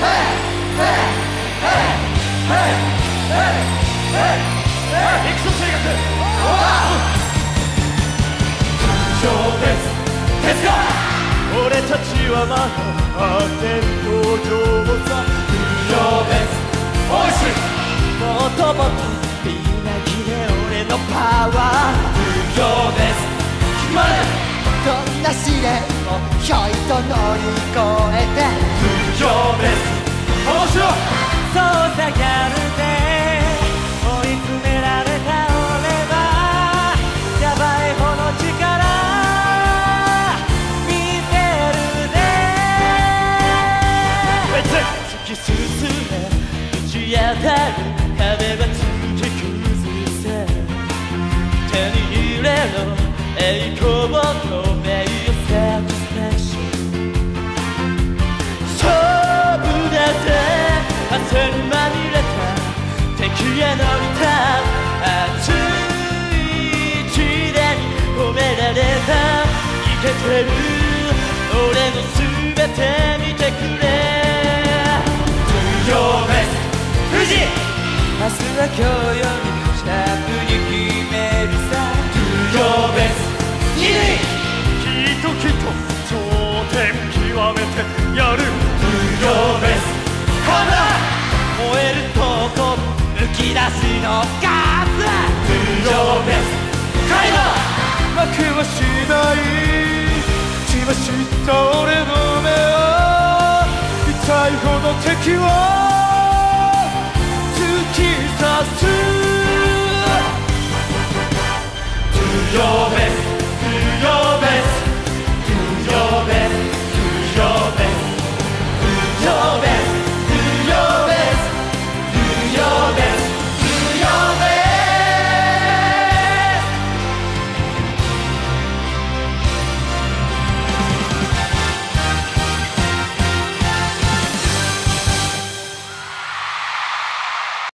はいしいもっともっとみんなきれ俺のパワー不要です決まれどんな試練をひょいと乗り越えてそうさギャルで追い詰められた俺はヤバいほど力見てるね。突き進め打ち当たる壁は突き崩せ。手に入れろ栄光をと汗にまみれた敵へのリターン熱い地でに褒められた。イケてる。俺の全て見てくれ。不要です富士明日は今日より。の数プロです